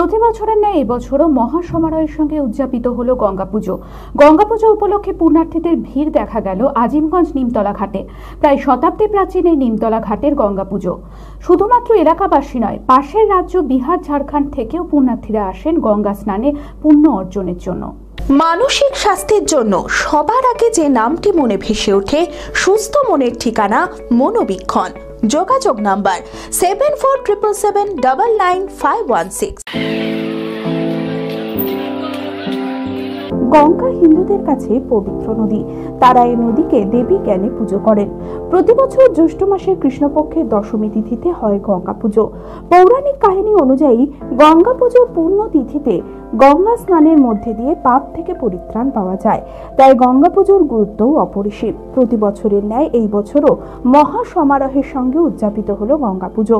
প্রতি বছরের ন্যায় এবছরও মহাসমারোহের সঙ্গে উদযাপিত হলো গঙ্গা পুজো। গঙ্গা পুজো উপলক্ষে পুণ্যার্থীদের ভিড় দেখা গেল আজিমগঞ্জ নিমতলা ঘাটে। প্রায় শতাব্দী প্রাচীন এই নিমতলা ঘাটের গঙ্গা পুজো। শুধুমাত্র এলাকাবাসী নয়, পাশের রাজ্য বিহার, ঝাড়খণ্ড থেকেও পুণ্যার্থীরা আসেন গঙ্গা স্নানে পুণ্য অর্জনের জন্য। মানসিক স্বাস্থ্যের জন্য সবার আগে যে নামটি মনে ভেসে ওঠে, সুস্থ মনের ঠিকানা মনোবীক্ষণ। যোগাযোগ number seven four triple seven double nine five one six Ganga হিন্দুদের কাছে পবিত্র নদী। তারা এই নদীকে দেবী জ্ঞানে পুজো করেন। প্রতি বছর জ্যৈষ্ঠ মাসের কৃষ্ণপক্ষের দশমী তিথিতে হয় গঙ্গা পুজো। পৌরাণিক কাহিনী অনুযায়ী গঙ্গা পুজোর পূর্ণ তিথিতে গঙ্গা স্নানের মধ্যে দিয়ে পাপ থেকে পরিত্রাণ পাওয়া যায়। তাই গঙ্গা পুজোর গুরুত্বও অপরিসীম। প্রতি বছরের ন্যায় এই বছরও মহা সমারোহের সঙ্গে উদযাপিত হলো গঙ্গা পুজো।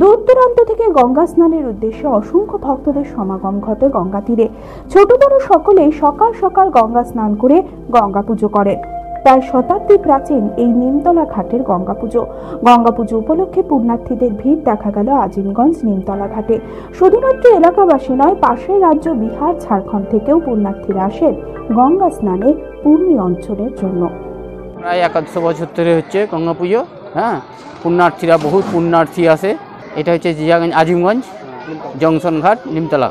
দূর দূরান্ত থেকে গঙ্গা স্নানের উদ্দেশ্যে অসংখ্য ভক্তদের সমাগম ঘটে গঙ্গা তীরে। ছোট বড় সকলেই সকাল সকাল সকাল গঙ্গা স্নান করে গঙ্গা পুজো করেন। প্রায় শতাব্দী প্রাচীন এই নিমতলা ঘাটের গঙ্গা পুজো। গঙ্গা পুজো উপলক্ষে পুণ্যার্থীদের ভিড় দেখা গেল আজিমগঞ্জ নিমতলা ঘাটে। শুধুমাত্র এলাকাবাসী নয়, পাশের রাজ্য বিহার, ঝাড়খণ্ড থেকেও পুণ্যার্থীরা আসেন গঙ্গা স্নানে পূর্ণী অঞ্চলের জন্য। প্রায় একাদশো বছর ধরে হচ্ছে গঙ্গা পুজো হ্যাঁ? পুণ্যার্থীরা বহুত পুণ্যার্থী আসে। এটা হচ্ছে জিয়াগঞ্জ আজিমগঞ্জ জংশন ঘাট, নিমতলা।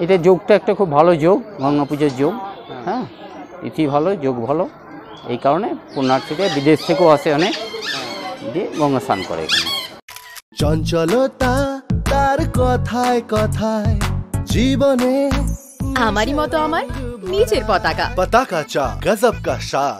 এটা যোগটা একটা খুব ভালো যোগ, গঙ্গা পুজোর যোগ। হ্যাঁ।, হ্যাঁ ইতি ভালো যোগ ভালো। এই কারণে পুণ্যার্থীকে বিদেশ থেকেও আসে অনেক। দিয়ে গঙ্গা স্নান করে এখানে। চঞ্চলতা তার কথায় কথায় জীবনে আমারই মতো আমার নিজের পতাকা। পতাকা চা গজব কা শাহ